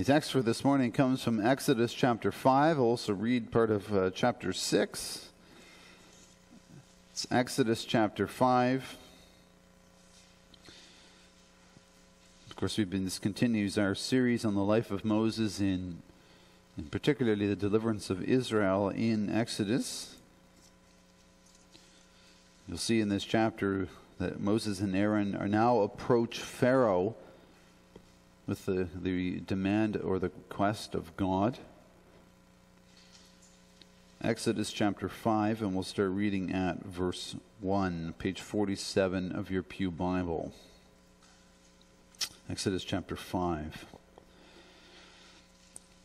The text for this morning comes from Exodus chapter 5. I'll also read part of uh, chapter 6. It's Exodus chapter 5. Of course, we've been, this continues our series on the life of Moses in, in particularly the deliverance of Israel in Exodus. You'll see in this chapter that Moses and Aaron are now approach Pharaoh with the, the demand or the quest of God. Exodus chapter 5, and we'll start reading at verse 1, page 47 of your Pew Bible. Exodus chapter 5.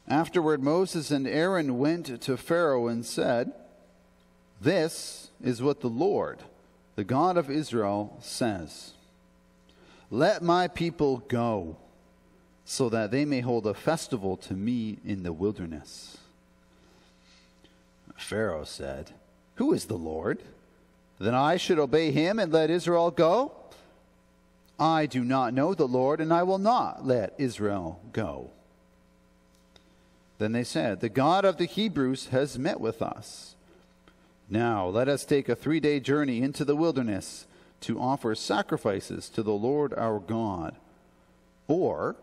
Afterward, Moses and Aaron went to Pharaoh and said, This is what the Lord, the God of Israel, says Let my people go so that they may hold a festival to me in the wilderness. Pharaoh said, Who is the Lord? Then I should obey him and let Israel go? I do not know the Lord, and I will not let Israel go. Then they said, The God of the Hebrews has met with us. Now let us take a three day journey into the wilderness to offer sacrifices to the Lord our God. Or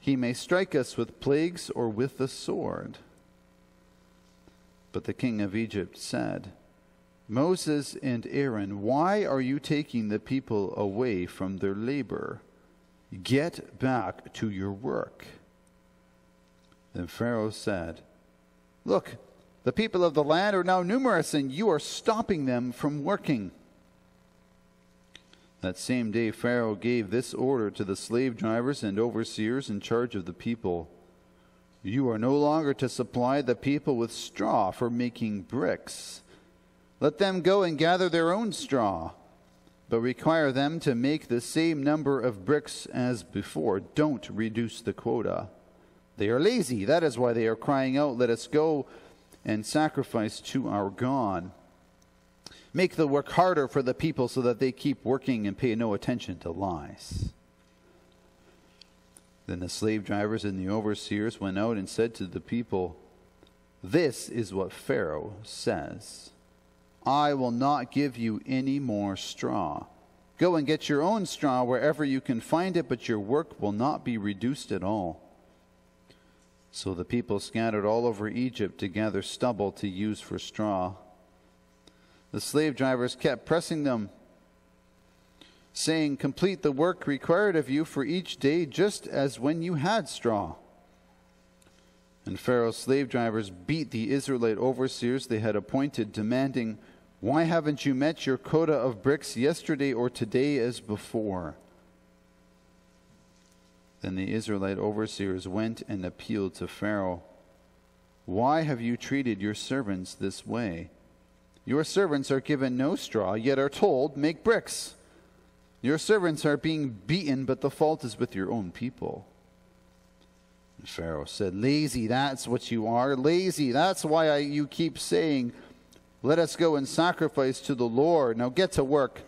he may strike us with plagues or with the sword. But the king of Egypt said, Moses and Aaron, why are you taking the people away from their labor? Get back to your work. Then Pharaoh said, Look, the people of the land are now numerous, and you are stopping them from working. That same day, Pharaoh gave this order to the slave drivers and overseers in charge of the people You are no longer to supply the people with straw for making bricks. Let them go and gather their own straw, but require them to make the same number of bricks as before. Don't reduce the quota. They are lazy. That is why they are crying out, Let us go and sacrifice to our God. Make the work harder for the people so that they keep working and pay no attention to lies. Then the slave drivers and the overseers went out and said to the people, This is what Pharaoh says I will not give you any more straw. Go and get your own straw wherever you can find it, but your work will not be reduced at all. So the people scattered all over Egypt to gather stubble to use for straw. The slave drivers kept pressing them, saying, Complete the work required of you for each day, just as when you had straw. And Pharaoh's slave drivers beat the Israelite overseers they had appointed, demanding, Why haven't you met your quota of bricks yesterday or today as before? Then the Israelite overseers went and appealed to Pharaoh, Why have you treated your servants this way? Your servants are given no straw, yet are told, Make bricks. Your servants are being beaten, but the fault is with your own people. And Pharaoh said, Lazy, that's what you are. Lazy, that's why I, you keep saying, Let us go and sacrifice to the Lord. Now get to work.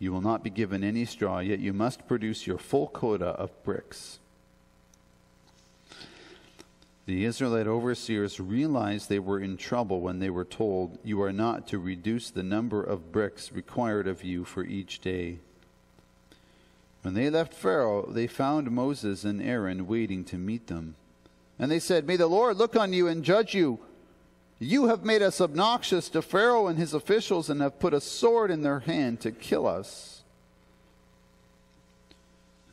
You will not be given any straw, yet you must produce your full quota of bricks. The Israelite overseers realized they were in trouble when they were told, You are not to reduce the number of bricks required of you for each day. When they left Pharaoh, they found Moses and Aaron waiting to meet them. And they said, May the Lord look on you and judge you. You have made us obnoxious to Pharaoh and his officials and have put a sword in their hand to kill us.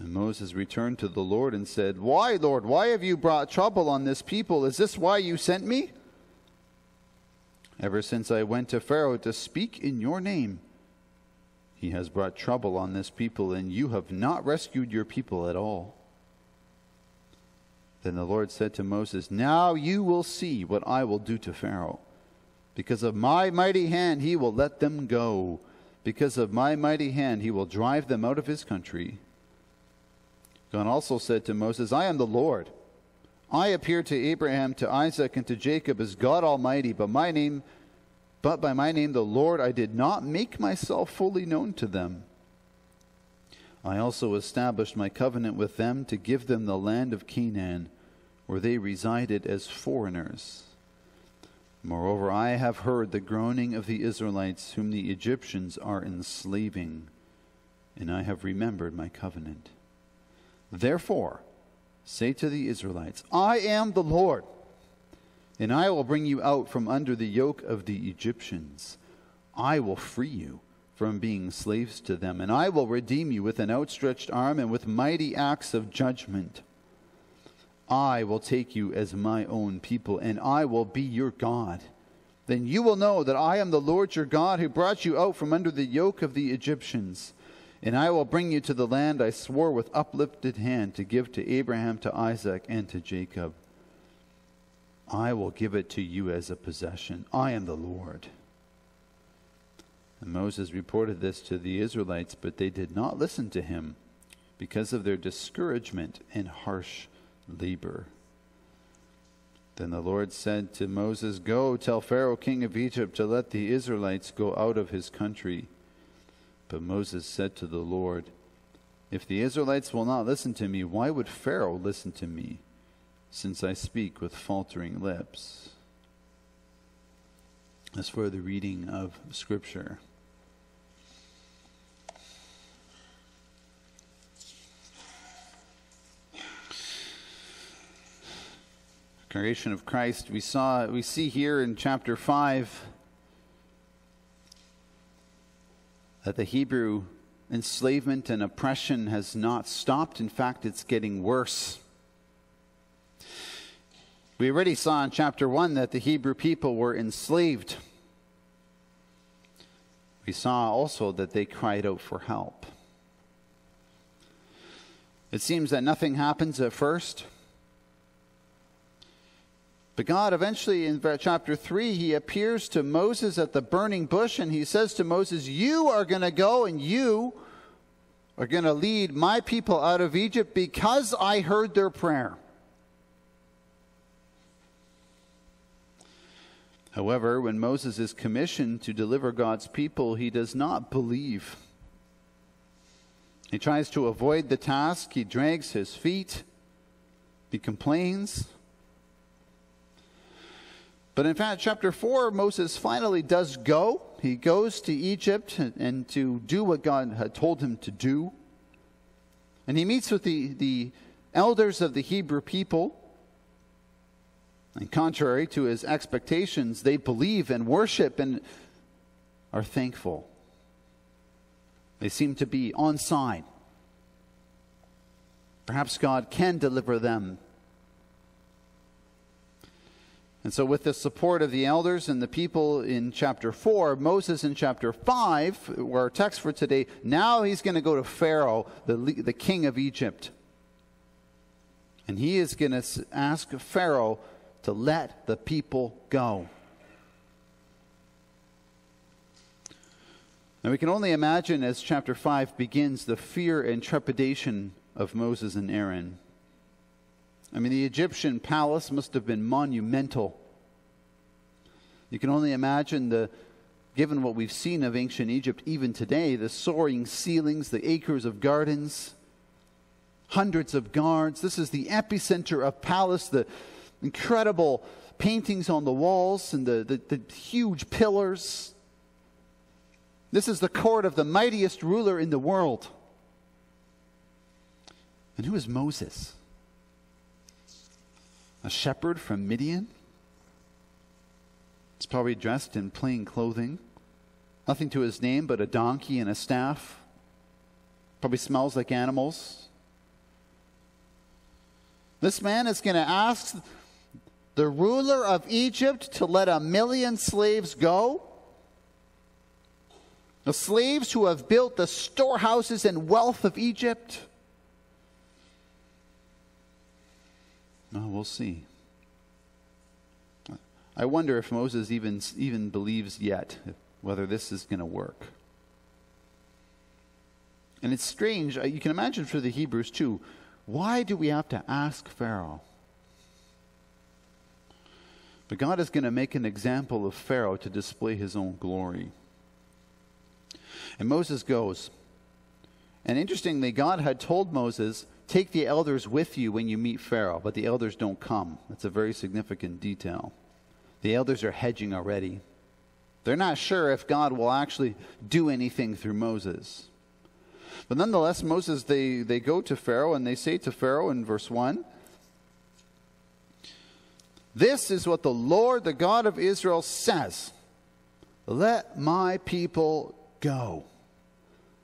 And Moses returned to the Lord and said, Why, Lord, why have you brought trouble on this people? Is this why you sent me? Ever since I went to Pharaoh to speak in your name, he has brought trouble on this people, and you have not rescued your people at all. Then the Lord said to Moses, Now you will see what I will do to Pharaoh. Because of my mighty hand he will let them go. Because of my mighty hand he will drive them out of his country. God also said to Moses, I am the Lord. I appeared to Abraham, to Isaac, and to Jacob as God Almighty, but my name but by my name the Lord I did not make myself fully known to them. I also established my covenant with them to give them the land of Canaan, where they resided as foreigners. Moreover, I have heard the groaning of the Israelites, whom the Egyptians are enslaving, and I have remembered my covenant. Therefore, say to the Israelites, I am the Lord, and I will bring you out from under the yoke of the Egyptians. I will free you from being slaves to them, and I will redeem you with an outstretched arm and with mighty acts of judgment. I will take you as my own people, and I will be your God. Then you will know that I am the Lord your God who brought you out from under the yoke of the Egyptians. And I will bring you to the land I swore with uplifted hand to give to Abraham, to Isaac, and to Jacob. I will give it to you as a possession. I am the Lord. And Moses reported this to the Israelites, but they did not listen to him because of their discouragement and harsh labor. Then the Lord said to Moses, Go, tell Pharaoh, king of Egypt, to let the Israelites go out of his country. But Moses said to the Lord, If the Israelites will not listen to me, why would Pharaoh listen to me, since I speak with faltering lips? As for the reading of Scripture. Congregation of Christ, we saw we see here in chapter 5 that the Hebrew enslavement and oppression has not stopped. In fact, it's getting worse. We already saw in chapter 1 that the Hebrew people were enslaved. We saw also that they cried out for help. It seems that nothing happens at first. But God eventually, in chapter 3, he appears to Moses at the burning bush and he says to Moses, You are going to go and you are going to lead my people out of Egypt because I heard their prayer. However, when Moses is commissioned to deliver God's people, he does not believe. He tries to avoid the task, he drags his feet, he complains. But in fact, chapter 4, Moses finally does go. He goes to Egypt and, to do what God had told him to do. And he meets with the, the elders of the Hebrew people. And contrary to his expectations, they believe and worship and are thankful. They seem to be on side. Perhaps God can deliver them and so, with the support of the elders and the people in chapter 4, Moses in chapter 5, our text for today, now he's going to go to Pharaoh, the, the king of Egypt. And he is going to ask Pharaoh to let the people go. Now, we can only imagine as chapter 5 begins the fear and trepidation of Moses and Aaron. I mean, the Egyptian palace must have been monumental. You can only imagine the, given what we've seen of ancient Egypt even today, the soaring ceilings, the acres of gardens, hundreds of guards. This is the epicenter of palace, the incredible paintings on the walls and the, the, the huge pillars. This is the court of the mightiest ruler in the world. And who is Moses? a shepherd from Midian. He's probably dressed in plain clothing. Nothing to his name but a donkey and a staff. Probably smells like animals. This man is going to ask the ruler of Egypt to let a million slaves go. The slaves who have built the storehouses and wealth of Egypt. No, we'll see. I wonder if Moses even, even believes yet whether this is going to work. And it's strange. Uh, you can imagine for the Hebrews too. Why do we have to ask Pharaoh? But God is going to make an example of Pharaoh to display his own glory. And Moses goes. And interestingly, God had told Moses take the elders with you when you meet Pharaoh, but the elders don't come. That's a very significant detail. The elders are hedging already. They're not sure if God will actually do anything through Moses. But nonetheless, Moses, they, they go to Pharaoh and they say to Pharaoh in verse 1 This is what the Lord, the God of Israel, says Let my people go,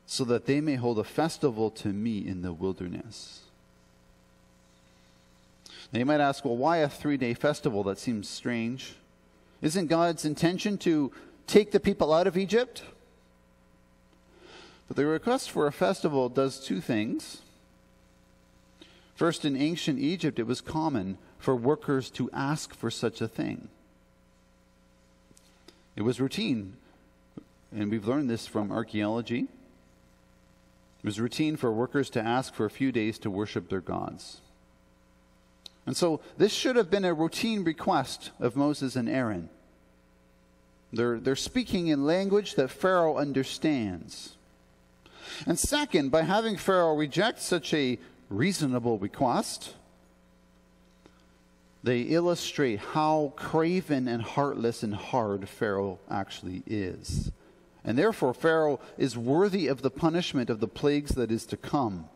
so that they may hold a festival to me in the wilderness. Now you might ask, well, why a three day festival? That seems strange. Isn't God's intention to take the people out of Egypt? But the request for a festival does two things. First, in ancient Egypt, it was common for workers to ask for such a thing. It was routine, and we've learned this from archaeology. It was routine for workers to ask for a few days to worship their gods. And so this should have been a routine request of Moses and Aaron. They're, they're speaking in language that Pharaoh understands. And second, by having Pharaoh reject such a reasonable request, they illustrate how craven and heartless and hard Pharaoh actually is. And therefore, Pharaoh is worthy of the punishment of the plagues that is to come.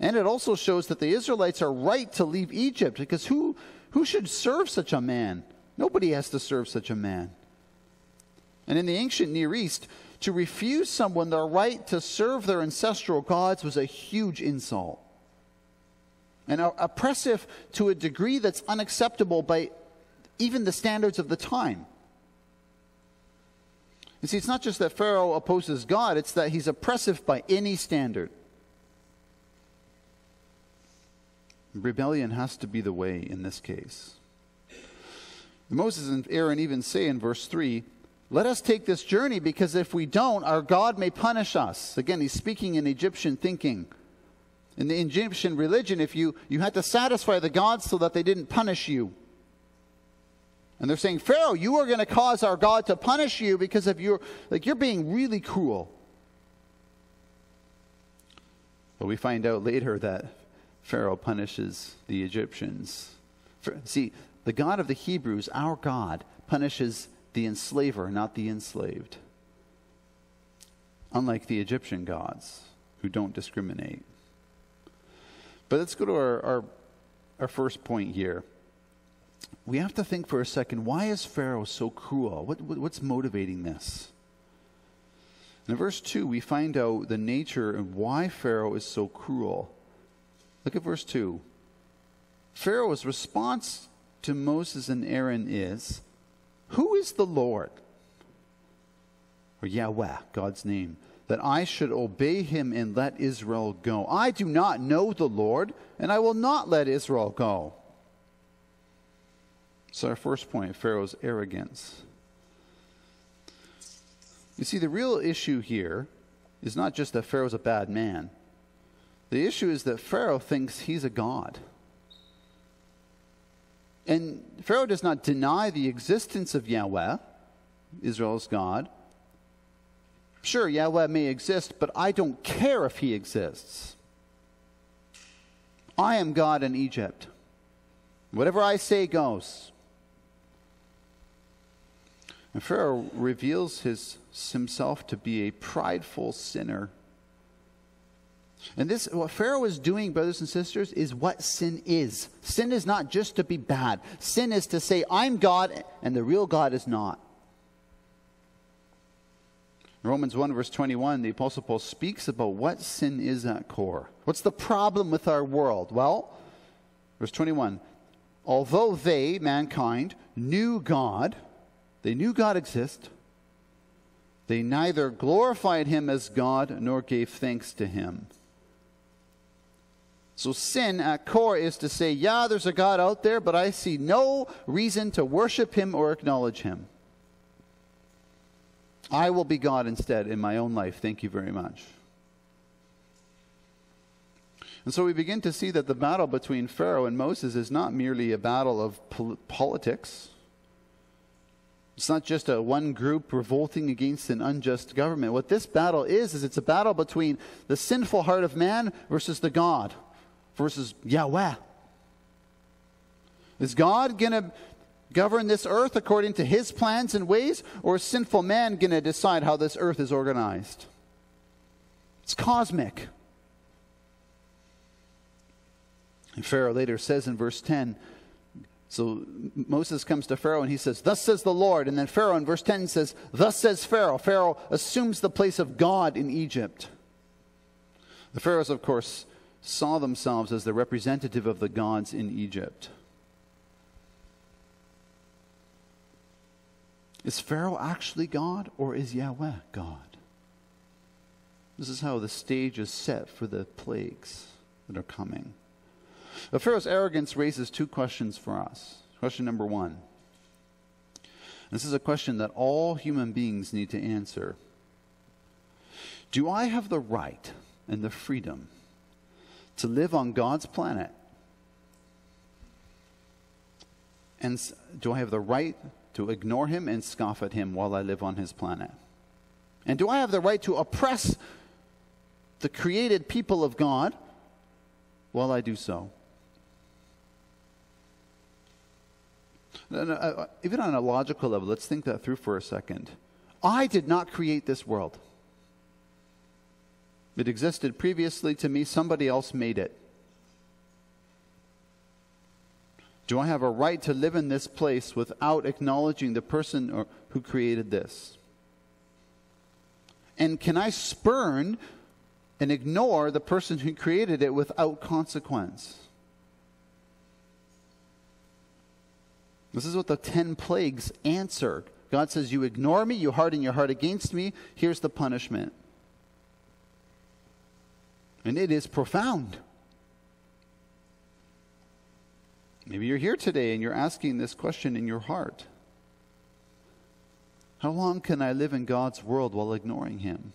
And it also shows that the Israelites are right to leave Egypt because who, who should serve such a man? Nobody has to serve such a man. And in the ancient Near East, to refuse someone their right to serve their ancestral gods was a huge insult. And oppressive to a degree that's unacceptable by even the standards of the time. You see, it's not just that Pharaoh opposes God, it's that he's oppressive by any standard. Rebellion has to be the way in this case. Moses and Aaron even say in verse 3 let us take this journey because if we don't, our God may punish us. Again, he's speaking in Egyptian thinking. In the Egyptian religion, if you, you had to satisfy the gods so that they didn't punish you. And they're saying, Pharaoh, you are going to cause our God to punish you because of your, like, you're being really cruel. But we find out later that Pharaoh punishes the Egyptians. See, the God of the Hebrews, our God, punishes the enslaver, not the enslaved. Unlike the Egyptian gods who don't discriminate. But let's go to our, our, our first point here. We have to think for a second why is Pharaoh so cruel? What, what, what's motivating this? In verse 2, we find out the nature and why Pharaoh is so cruel. Look at verse 2. Pharaoh's response to Moses and Aaron is who is the Lord? Or Yahweh, God's name, that I should obey him and let Israel go. I do not know the Lord, and I will not let Israel go. So, our first point Pharaoh's arrogance. You see, the real issue here is not just that Pharaoh's a bad man, the issue is that Pharaoh thinks he's a god. And Pharaoh does not deny the existence of Yahweh, Israel's God. Sure, Yahweh may exist, but I don't care if he exists. I am God in Egypt. Whatever I say goes. And Pharaoh reveals his, himself to be a prideful sinner and this, what Pharaoh is doing, brothers and sisters, is what sin is. Sin is not just to be bad. Sin is to say, I'm God, and the real God is not. Romans 1, verse 21, the Apostle Paul speaks about what sin is at core. What's the problem with our world? Well, verse 21 although they, mankind, knew God, they knew God exists, they neither glorified him as God nor gave thanks to him. So, sin at core is to say, yeah, there's a God out there, but I see no reason to worship him or acknowledge him. I will be God instead in my own life. Thank you very much. And so we begin to see that the battle between Pharaoh and Moses is not merely a battle of pol- politics. It's not just a one group revolting against an unjust government. What this battle is is it's a battle between the sinful heart of man versus the God versus Yahweh? Is God going to govern this earth according to his plans and ways, or is sinful man going to decide how this earth is organized? It's cosmic. And Pharaoh later says in verse 10 so Moses comes to Pharaoh and he says, Thus says the Lord. And then Pharaoh in verse 10 says, Thus says Pharaoh. Pharaoh assumes the place of God in Egypt. The Pharaohs, of course, saw themselves as the representative of the gods in Egypt. Is Pharaoh actually God or is Yahweh God? This is how the stage is set for the plagues that are coming. The Pharaoh's arrogance raises two questions for us. Question number one. This is a question that all human beings need to answer. Do I have the right and the freedom to live on God's planet? And do I have the right to ignore him and scoff at him while I live on his planet? And do I have the right to oppress the created people of God while I do so? Uh, even on a logical level, let's think that through for a second. I did not create this world. It existed previously to me, somebody else made it. Do I have a right to live in this place without acknowledging the person or, who created this? And can I spurn and ignore the person who created it without consequence? This is what the 10 plagues answer. God says, You ignore me, you harden your heart against me, here's the punishment. And it is profound. Maybe you're here today and you're asking this question in your heart How long can I live in God's world while ignoring Him?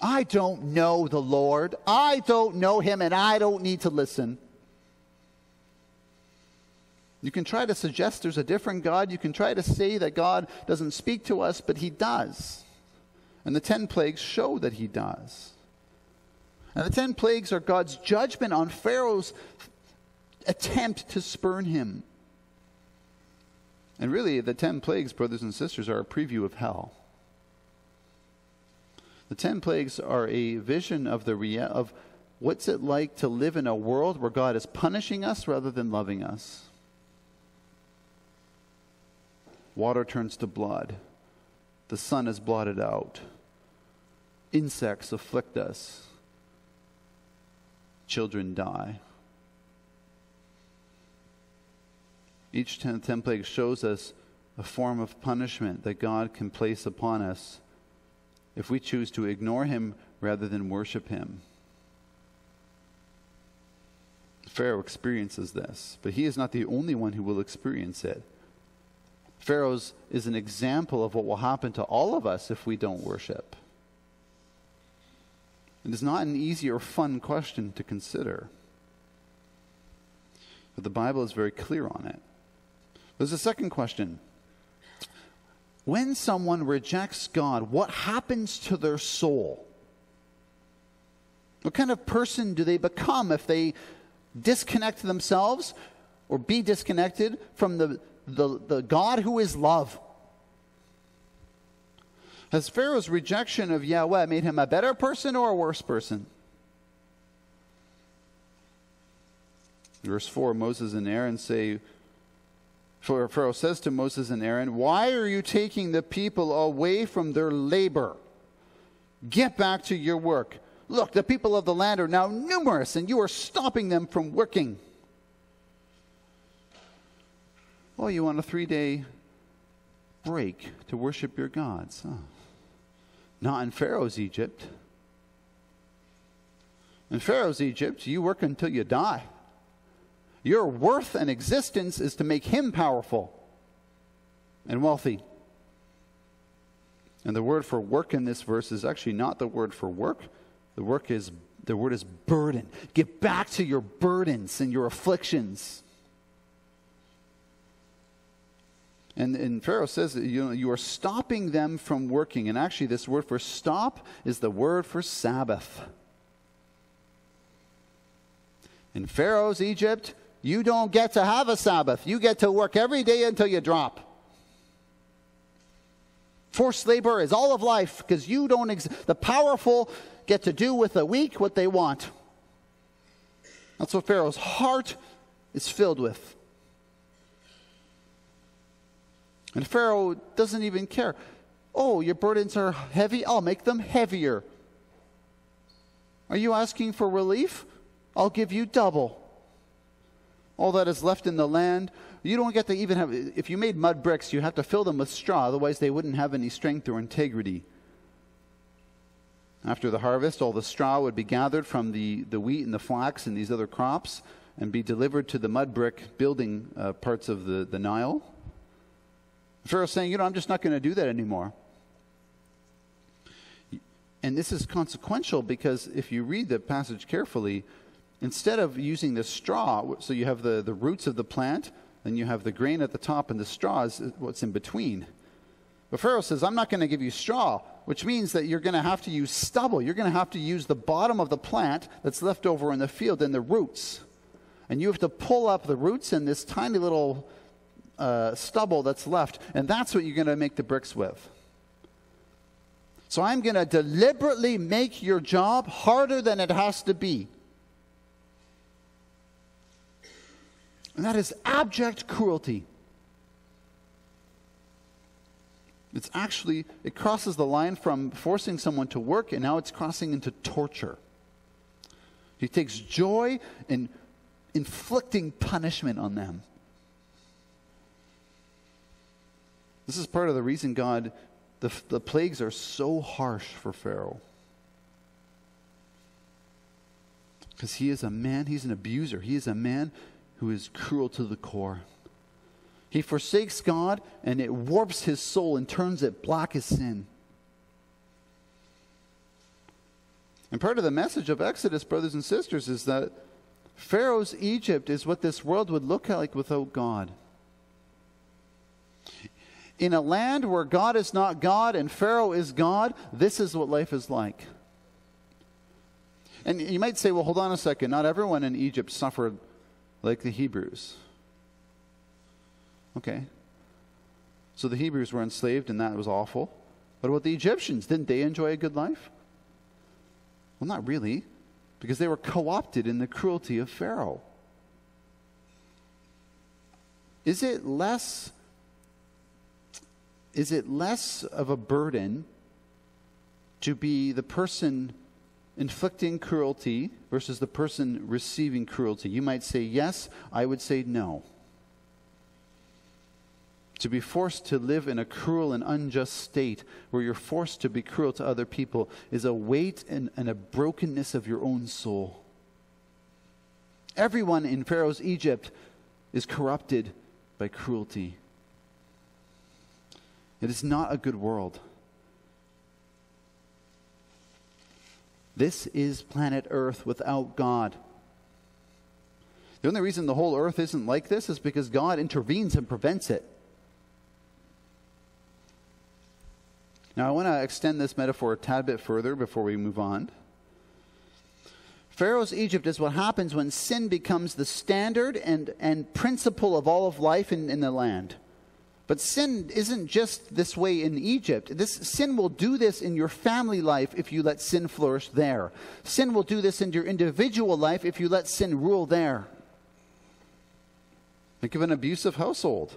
I don't know the Lord. I don't know Him, and I don't need to listen. You can try to suggest there's a different God. You can try to say that God doesn't speak to us, but He does. And the ten plagues show that He does. And the ten plagues are God's judgment on Pharaoh's attempt to spurn him. And really, the ten plagues, brothers and sisters, are a preview of hell. The ten plagues are a vision of the rea- of what's it like to live in a world where God is punishing us rather than loving us. Water turns to blood. The sun is blotted out. Insects afflict us. Children die. Each ten, ten plagues shows us a form of punishment that God can place upon us if we choose to ignore Him rather than worship Him. Pharaoh experiences this, but he is not the only one who will experience it. Pharaoh's is an example of what will happen to all of us if we don't worship. It is not an easy or fun question to consider. But the Bible is very clear on it. There's a second question. When someone rejects God, what happens to their soul? What kind of person do they become if they disconnect themselves or be disconnected from the the, the God who is love. Has Pharaoh's rejection of Yahweh made him a better person or a worse person? Verse 4 Moses and Aaron say, Pharaoh says to Moses and Aaron, Why are you taking the people away from their labor? Get back to your work. Look, the people of the land are now numerous, and you are stopping them from working. Oh, you want a three day break to worship your gods? Oh. Not in Pharaoh's Egypt. In Pharaoh's Egypt, you work until you die. Your worth and existence is to make him powerful and wealthy. And the word for work in this verse is actually not the word for work. The work is the word is burden. Get back to your burdens and your afflictions. And, and Pharaoh says that you, know, you are stopping them from working. And actually, this word for stop is the word for Sabbath. In Pharaoh's Egypt, you don't get to have a Sabbath. You get to work every day until you drop. Forced labor is all of life because you don't. Ex- the powerful get to do with the weak what they want. That's what Pharaoh's heart is filled with. And Pharaoh doesn't even care. Oh, your burdens are heavy? I'll make them heavier. Are you asking for relief? I'll give you double. All that is left in the land, you don't get to even have, if you made mud bricks, you have to fill them with straw, otherwise, they wouldn't have any strength or integrity. After the harvest, all the straw would be gathered from the, the wheat and the flax and these other crops and be delivered to the mud brick building uh, parts of the, the Nile. Pharaoh's saying, You know, I'm just not going to do that anymore. And this is consequential because if you read the passage carefully, instead of using the straw, so you have the, the roots of the plant, then you have the grain at the top, and the straw is what's in between. But Pharaoh says, I'm not going to give you straw, which means that you're going to have to use stubble. You're going to have to use the bottom of the plant that's left over in the field and the roots. And you have to pull up the roots and this tiny little uh, stubble that's left, and that's what you're going to make the bricks with. So I'm going to deliberately make your job harder than it has to be. And that is abject cruelty. It's actually, it crosses the line from forcing someone to work, and now it's crossing into torture. He takes joy in inflicting punishment on them. This is part of the reason God the, the plagues are so harsh for Pharaoh. Because he is a man, he's an abuser. He is a man who is cruel to the core. He forsakes God and it warps his soul and turns it black as sin. And part of the message of Exodus, brothers and sisters, is that Pharaoh's Egypt is what this world would look like without God in a land where God is not God and Pharaoh is God, this is what life is like. And you might say, well, hold on a second. Not everyone in Egypt suffered like the Hebrews. Okay. So the Hebrews were enslaved and that was awful. But what about the Egyptians? Didn't they enjoy a good life? Well, not really, because they were co opted in the cruelty of Pharaoh. Is it less is it less of a burden to be the person inflicting cruelty versus the person receiving cruelty? You might say yes, I would say no. To be forced to live in a cruel and unjust state where you're forced to be cruel to other people is a weight and, and a brokenness of your own soul. Everyone in Pharaoh's Egypt is corrupted by cruelty. It is not a good world. This is planet Earth without God. The only reason the whole earth isn't like this is because God intervenes and prevents it. Now, I want to extend this metaphor a tad bit further before we move on. Pharaoh's Egypt is what happens when sin becomes the standard and, and principle of all of life in, in the land. But sin isn't just this way in Egypt. This sin will do this in your family life if you let sin flourish there. Sin will do this in your individual life if you let sin rule there. Think of an abusive household.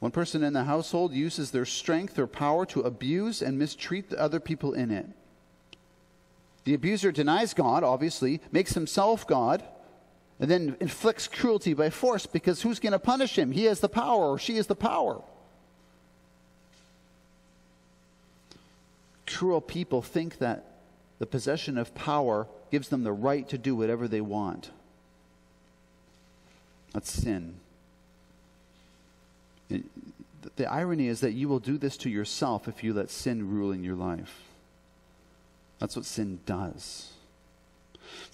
One person in the household uses their strength or power to abuse and mistreat the other people in it. The abuser denies God, obviously, makes himself God, and then inflicts cruelty by force because who's going to punish him? He has the power or she has the power. Cruel people think that the possession of power gives them the right to do whatever they want. That's sin. the irony is that you will do this to yourself if you let sin rule in your life. That's what sin does.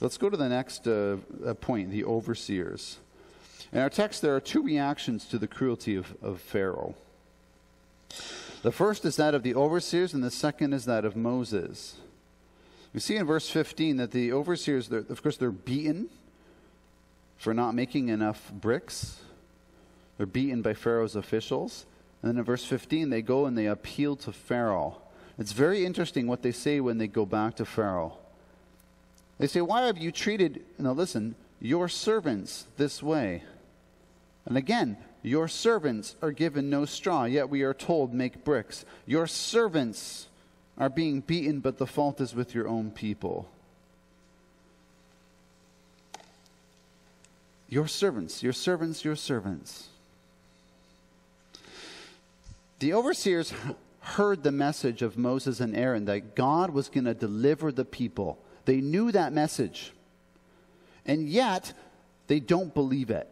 Let's go to the next uh, uh, point the overseers. In our text, there are two reactions to the cruelty of, of Pharaoh. The first is that of the overseers, and the second is that of Moses. We see in verse 15 that the overseers, of course, they're beaten for not making enough bricks. They're beaten by Pharaoh's officials. And then in verse 15, they go and they appeal to Pharaoh. It's very interesting what they say when they go back to Pharaoh. They say, Why have you treated, now listen, your servants this way? And again, your servants are given no straw, yet we are told, Make bricks. Your servants are being beaten, but the fault is with your own people. Your servants, your servants, your servants. The overseers heard the message of Moses and Aaron that God was going to deliver the people. They knew that message. And yet, they don't believe it.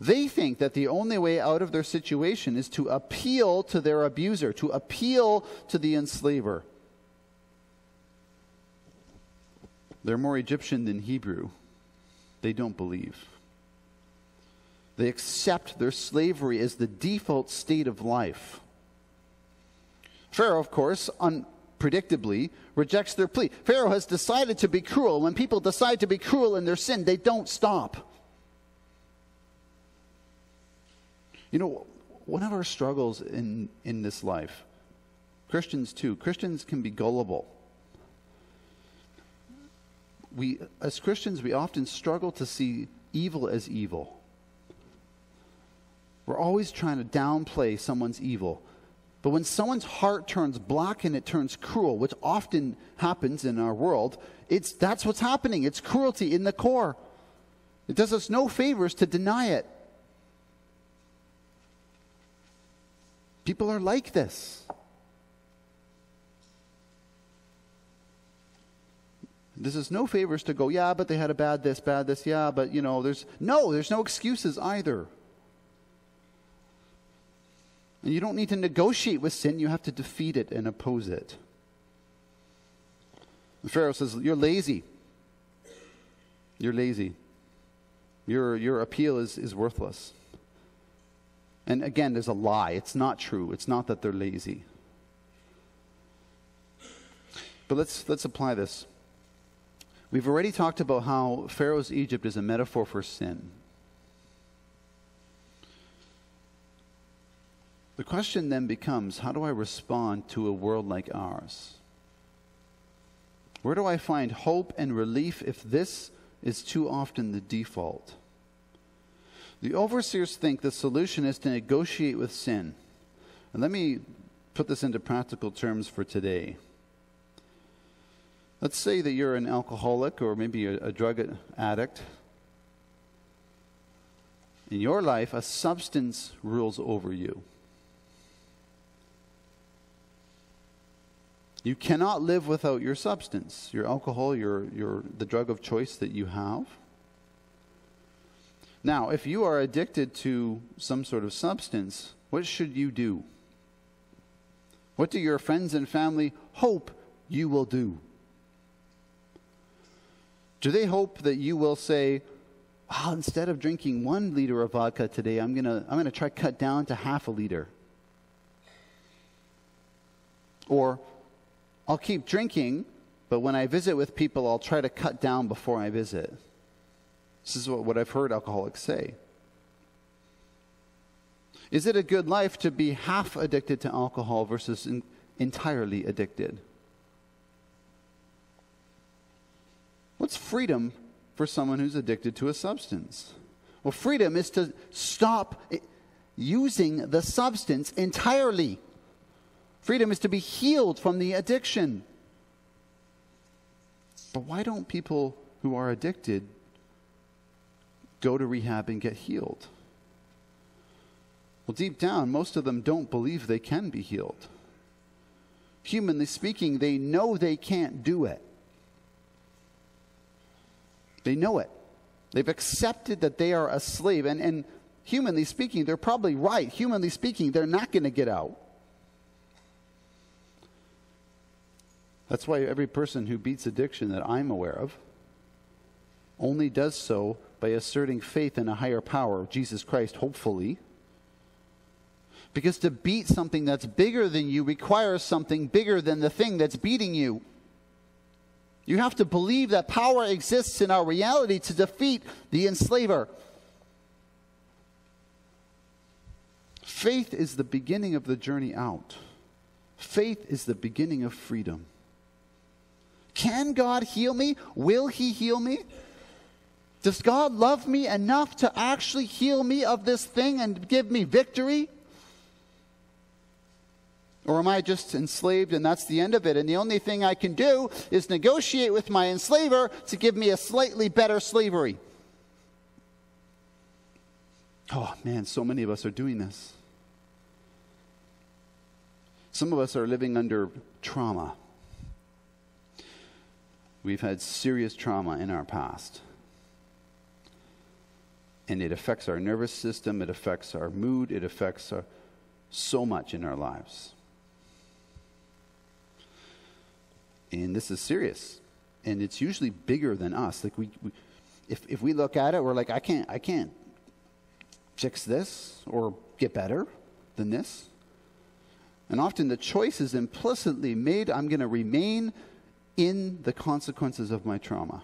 They think that the only way out of their situation is to appeal to their abuser, to appeal to the enslaver. They're more Egyptian than Hebrew. They don't believe. They accept their slavery as the default state of life. Pharaoh, of course, unpredictably, rejects their plea. Pharaoh has decided to be cruel. When people decide to be cruel in their sin, they don't stop. You know, one of our struggles in, in this life, Christians too, Christians can be gullible. We, as Christians, we often struggle to see evil as evil. We're always trying to downplay someone's evil. But when someone's heart turns black and it turns cruel, which often happens in our world, it's, that's what's happening. It's cruelty in the core. It does us no favors to deny it. People are like this. This is no favors to go, yeah, but they had a bad this, bad this, yeah, but you know, there's no, there's no excuses either. And you don't need to negotiate with sin, you have to defeat it and oppose it. The Pharaoh says, You're lazy. You're lazy. Your, your appeal is, is worthless. And again, there's a lie. It's not true. It's not that they're lazy. But let's, let's apply this. We've already talked about how Pharaoh's Egypt is a metaphor for sin. The question then becomes how do I respond to a world like ours? Where do I find hope and relief if this is too often the default? The overseers think the solution is to negotiate with sin. And let me put this into practical terms for today. Let's say that you're an alcoholic or maybe a, a drug addict. In your life, a substance rules over you. You cannot live without your substance, your alcohol, your, your, the drug of choice that you have. Now, if you are addicted to some sort of substance, what should you do? What do your friends and family hope you will do? Do they hope that you will say, oh, instead of drinking one liter of vodka today, I'm going to I'm going to try cut down to half a liter? Or, I'll keep drinking, but when I visit with people, I'll try to cut down before I visit. This is what, what I've heard alcoholics say. Is it a good life to be half addicted to alcohol versus in, entirely addicted? What's freedom for someone who's addicted to a substance? Well, freedom is to stop eh, using the substance entirely. Freedom is to be healed from the addiction. But why don't people who are addicted go to rehab and get healed? Well, deep down, most of them don't believe they can be healed. Humanly speaking, they know they can't do it. They know it. They've accepted that they are a slave. And, and humanly speaking, they're probably right. Humanly speaking, they're not going to get out. That's why every person who beats addiction that I'm aware of only does so by asserting faith in a higher power, Jesus Christ, hopefully. Because to beat something that's bigger than you requires something bigger than the thing that's beating you. You have to believe that power exists in our reality to defeat the enslaver. Faith is the beginning of the journey out. Faith is the beginning of freedom. Can God heal me? Will He heal me? Does God love me enough to actually heal me of this thing and give me victory? Or am I just enslaved and that's the end of it? And the only thing I can do is negotiate with my enslaver to give me a slightly better slavery. Oh man, so many of us are doing this. Some of us are living under trauma. We've had serious trauma in our past. And it affects our nervous system, it affects our mood, it affects our, so much in our lives. And this is serious. And it's usually bigger than us. Like we, we if, if we look at it, we're like, I can't, I can't fix this or get better than this. And often the choice is implicitly made I'm going to remain in the consequences of my trauma.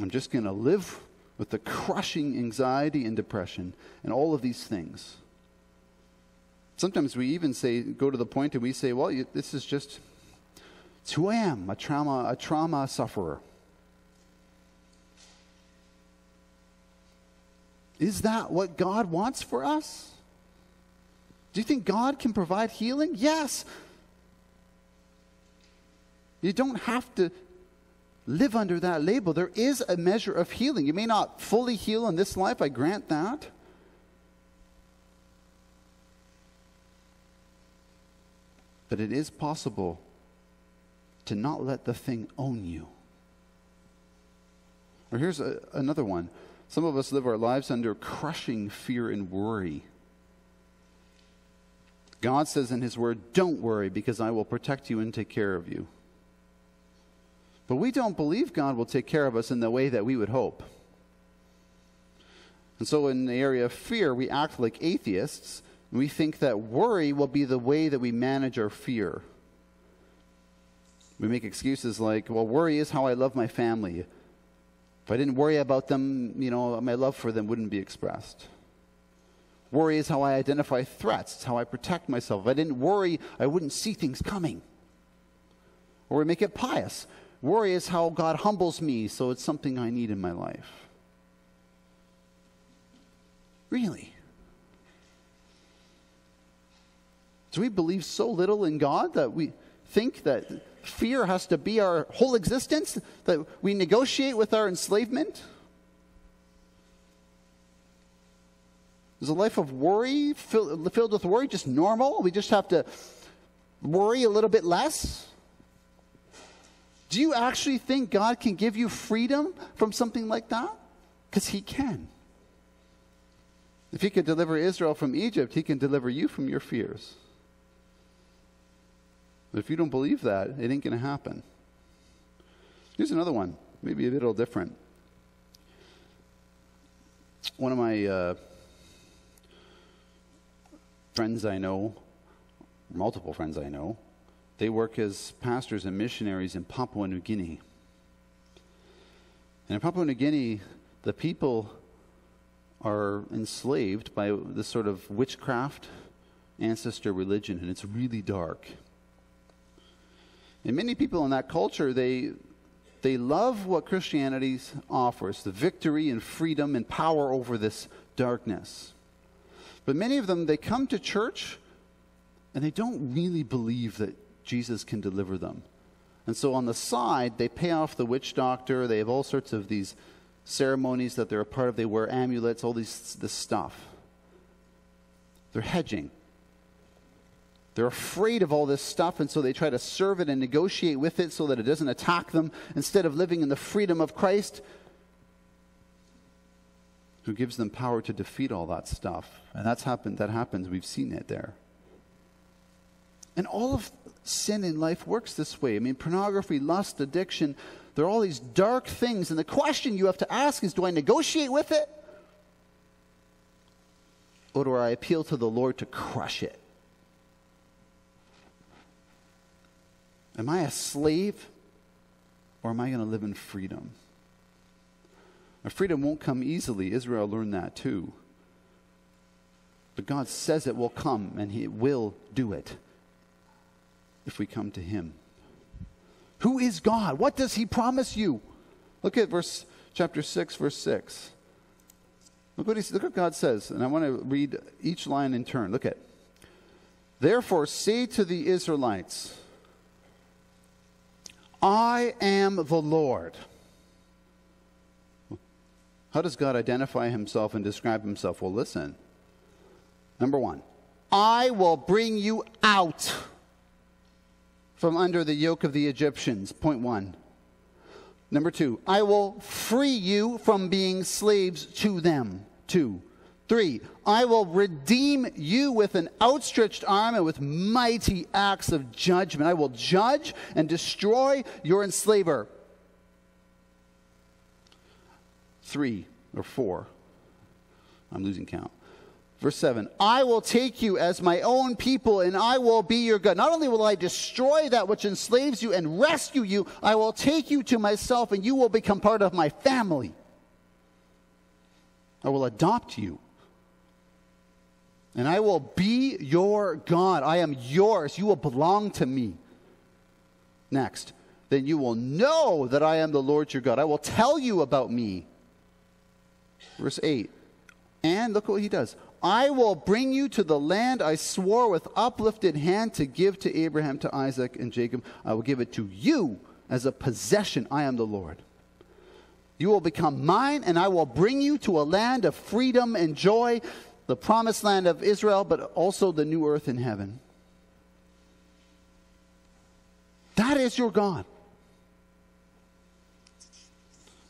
I'm just going to live with the crushing anxiety and depression and all of these things. Sometimes we even say, go to the point and we say, well, you, this is just, it's who I am, a trauma, a trauma sufferer. Is that what God wants for us? Do you think God can provide healing? Yes. You don't have to live under that label. There is a measure of healing. You may not fully heal in this life, I grant that. But it is possible to not let the thing own you. Or here's a, another one. Some of us live our lives under crushing fear and worry. God says in His Word, Don't worry, because I will protect you and take care of you. But we don't believe God will take care of us in the way that we would hope. And so, in the area of fear, we act like atheists we think that worry will be the way that we manage our fear. We make excuses like, well, worry is how I love my family. If I didn't worry about them, you know, my love for them wouldn't be expressed. Worry is how I identify threats, it's how I protect myself. If I didn't worry, I wouldn't see things coming. Or we make it pious. Worry is how God humbles me, so it's something I need in my life. Really? Do we believe so little in God that we think that fear has to be our whole existence? That we negotiate with our enslavement? Is a life of worry, filled with worry, just normal? We just have to worry a little bit less? Do you actually think God can give you freedom from something like that? Because He can. If He could deliver Israel from Egypt, He can deliver you from your fears. But if you don't believe that, it ain't going to happen. Here's another one, maybe a little different. One of my uh, friends I know, multiple friends I know, they work as pastors and missionaries in Papua New Guinea. And in Papua New Guinea, the people are enslaved by this sort of witchcraft ancestor religion, and it's really dark. And many people in that culture, they, they love what Christianity offers the victory and freedom and power over this darkness. But many of them, they come to church and they don't really believe that Jesus can deliver them. And so on the side, they pay off the witch doctor. They have all sorts of these ceremonies that they're a part of. They wear amulets, all these, this stuff. They're hedging. They're afraid of all this stuff, and so they try to serve it and negotiate with it so that it doesn't attack them instead of living in the freedom of Christ, who gives them power to defeat all that stuff. And that's happened, that happens. We've seen it there. And all of sin in life works this way. I mean, pornography, lust, addiction, there are all these dark things. And the question you have to ask is do I negotiate with it? Or do I appeal to the Lord to crush it? Am I a slave or am I going to live in freedom? Our freedom won't come easily. Israel learned that too. But God says it will come, and He will do it if we come to Him. Who is God? What does He promise you? Look at verse chapter 6, verse 6. Look what, he, look what God says, and I want to read each line in turn. Look at. Therefore, say to the Israelites, I am the Lord. How does God identify himself and describe himself? Well, listen. Number one, I will bring you out from under the yoke of the Egyptians. Point one. Number two, I will free you from being slaves to them. Two. Three, I will redeem you with an outstretched arm and with mighty acts of judgment. I will judge and destroy your enslaver. Three or four. I'm losing count. Verse 7 I will take you as my own people, and I will be your God. Not only will I destroy that which enslaves you and rescue you, I will take you to myself, and you will become part of my family. I will adopt you. And I will be your God. I am yours. You will belong to me. Next, then you will know that I am the Lord your God. I will tell you about me. Verse 8. And look what he does. I will bring you to the land I swore with uplifted hand to give to Abraham, to Isaac, and Jacob. I will give it to you as a possession. I am the Lord. You will become mine, and I will bring you to a land of freedom and joy, the promised land of Israel, but also the new earth in heaven. That is your God.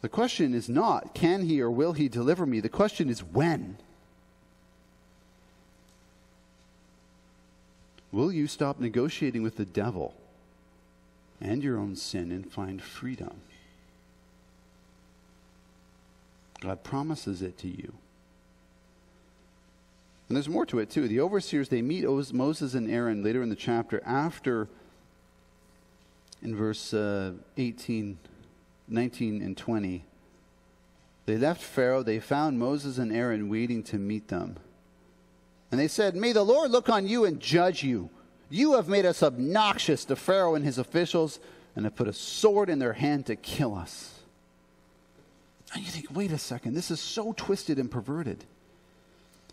The question is not, can he or will he deliver me? The question is, when? Will you stop negotiating with the devil and your own sin and find freedom? God promises it to you. And there's more to it, too. The overseers, they meet Moses and Aaron later in the chapter after, in verse uh, 18, 19, and 20. They left Pharaoh. They found Moses and Aaron waiting to meet them. And they said, May the Lord look on you and judge you. You have made us obnoxious to Pharaoh and his officials and have put a sword in their hand to kill us. And you think, wait a second, this is so twisted and perverted.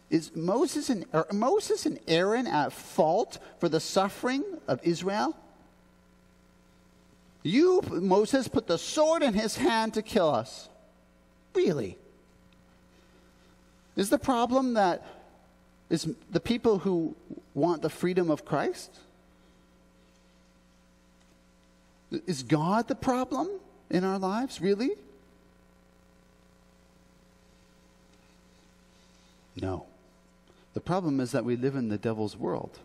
Is Moses and, Moses and Aaron at fault for the suffering of Israel? You, Moses, put the sword in his hand to kill us. Really? Is the problem that is the people who want the freedom of Christ? Is God the problem in our lives, really? No. The problem is that we live in the devil's world.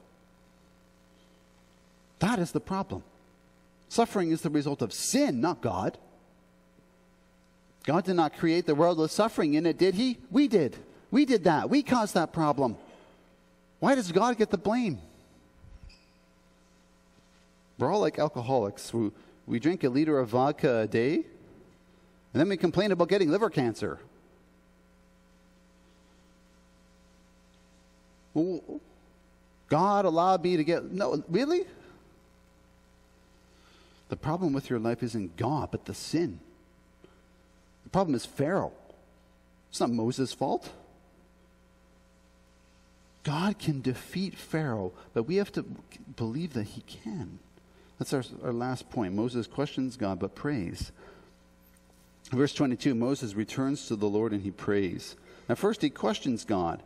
That is the problem. Suffering is the result of sin, not God. God did not create the world with suffering in it, did He? We did. We did that. We caused that problem. Why does God get the blame? We're all like alcoholics. We, we drink a liter of vodka a day, and then we complain about getting liver cancer. Well, God allowed me to get. No, really? The problem with your life isn't God, but the sin. The problem is Pharaoh. It's not Moses' fault. God can defeat Pharaoh, but we have to believe that he can. That's our, our last point. Moses questions God, but prays. Verse 22 Moses returns to the Lord and he prays. Now, first, he questions God.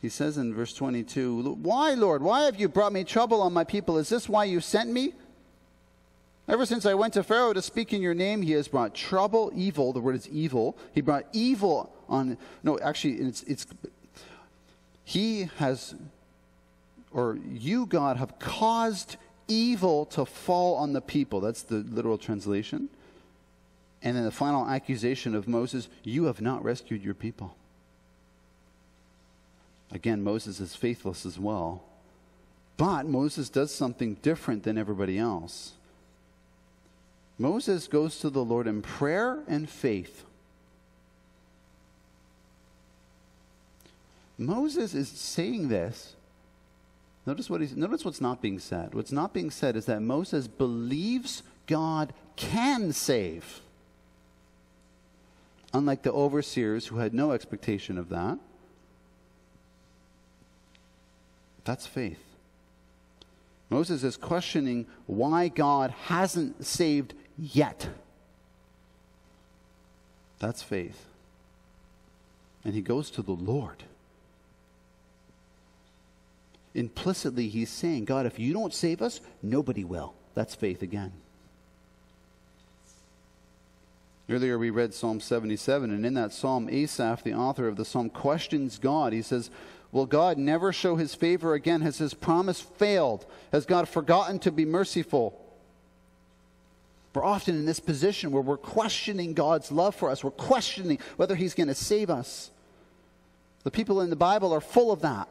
He says in verse 22, Why, Lord? Why have you brought me trouble on my people? Is this why you sent me? Ever since I went to Pharaoh to speak in your name, he has brought trouble, evil. The word is evil. He brought evil on. No, actually, it's, it's he has, or you, God, have caused evil to fall on the people. That's the literal translation. And then the final accusation of Moses you have not rescued your people. Again, Moses is faithless as well. But Moses does something different than everybody else. Moses goes to the Lord in prayer and faith. Moses is saying this. Notice, what he's, notice what's not being said. What's not being said is that Moses believes God can save. Unlike the overseers who had no expectation of that. That's faith. Moses is questioning why God hasn't saved yet. That's faith. And he goes to the Lord. Implicitly, he's saying, God, if you don't save us, nobody will. That's faith again. Earlier, we read Psalm 77, and in that psalm, Asaph, the author of the psalm, questions God. He says, Will God never show his favor again? Has his promise failed? Has God forgotten to be merciful? We're often in this position where we're questioning God's love for us. We're questioning whether he's going to save us. The people in the Bible are full of that.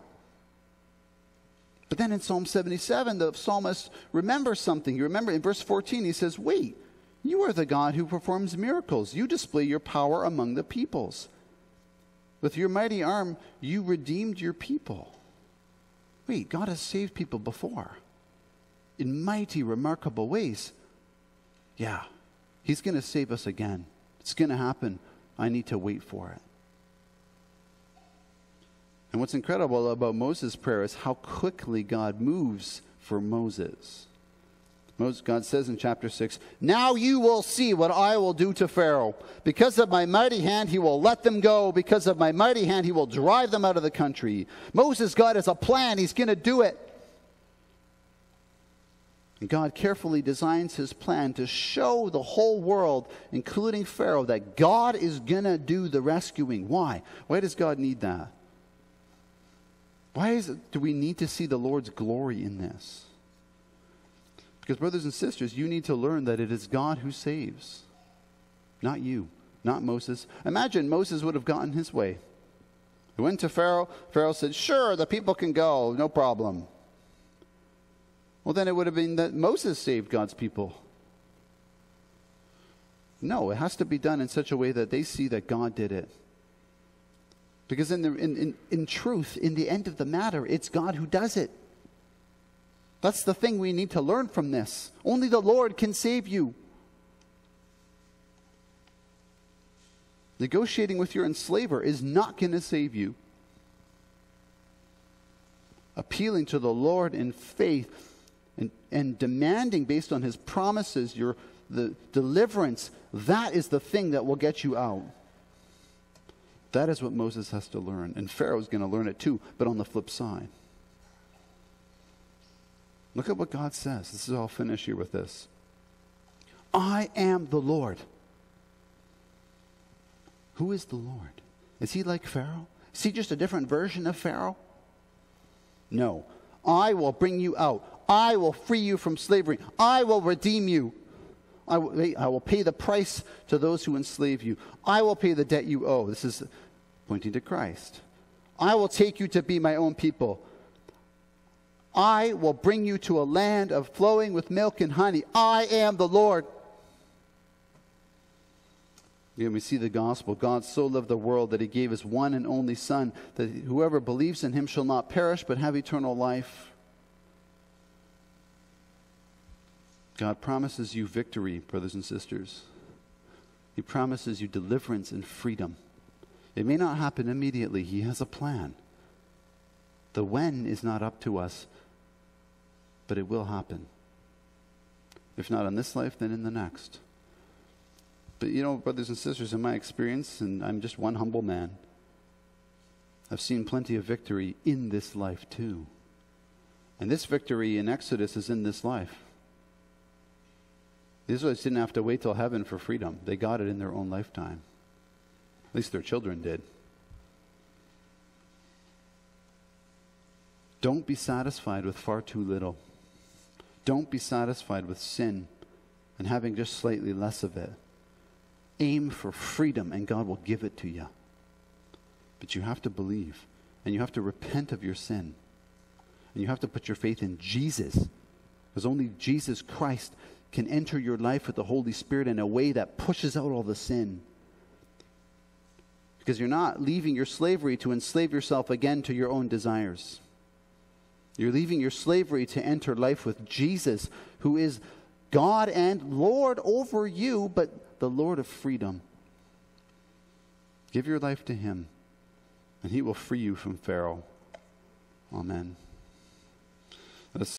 But then in Psalm 77, the psalmist remembers something. You remember in verse 14, he says, Wait, you are the God who performs miracles. You display your power among the peoples. With your mighty arm, you redeemed your people. Wait, God has saved people before in mighty, remarkable ways. Yeah, He's going to save us again. It's going to happen. I need to wait for it. And what's incredible about Moses' prayer is how quickly God moves for Moses. God says in chapter 6, Now you will see what I will do to Pharaoh. Because of my mighty hand, he will let them go. Because of my mighty hand, he will drive them out of the country. Moses, God has a plan. He's going to do it. And God carefully designs his plan to show the whole world, including Pharaoh, that God is going to do the rescuing. Why? Why does God need that? Why is it, do we need to see the Lord's glory in this? Because, brothers and sisters, you need to learn that it is God who saves, not you, not Moses. Imagine Moses would have gotten his way. He went to Pharaoh. Pharaoh said, Sure, the people can go, no problem. Well, then it would have been that Moses saved God's people. No, it has to be done in such a way that they see that God did it. Because in, the, in, in, in truth, in the end of the matter, it's God who does it. That's the thing we need to learn from this. Only the Lord can save you. Negotiating with your enslaver is not going to save you. Appealing to the Lord in faith and, and demanding based on his promises your the deliverance, that is the thing that will get you out. That is what Moses has to learn. And Pharaoh's going to learn it too, but on the flip side. Look at what God says. This is, I'll finish here with this. I am the Lord. Who is the Lord? Is he like Pharaoh? Is he just a different version of Pharaoh? No. I will bring you out. I will free you from slavery. I will redeem you. I will, pay the price to those who enslave you. I will pay the debt you owe. This is pointing to Christ. I will take you to be my own people. I will bring you to a land of flowing with milk and honey. I am the Lord. Again, we see the gospel. God so loved the world that he gave his one and only Son, that whoever believes in him shall not perish but have eternal life. God promises you victory, brothers and sisters. He promises you deliverance and freedom. It may not happen immediately, He has a plan. The when is not up to us, but it will happen. If not in this life, then in the next. But you know, brothers and sisters, in my experience, and I'm just one humble man, I've seen plenty of victory in this life too. And this victory in Exodus is in this life. The Israelites didn't have to wait till heaven for freedom, they got it in their own lifetime. At least their children did. Don't be satisfied with far too little. Don't be satisfied with sin and having just slightly less of it. Aim for freedom, and God will give it to you. But you have to believe, And you have to repent of your sin. And you have to put your faith in Jesus. Because only Jesus Christ can enter your life with the Holy Spirit in a way that pushes out all the sin. Because you're not leaving your slavery to enslave yourself again to your own desires. You're leaving your slavery to enter life with Jesus, who is God and Lord over you, but the Lord of freedom. Give your life to Him, and He will free you from Pharaoh. Amen.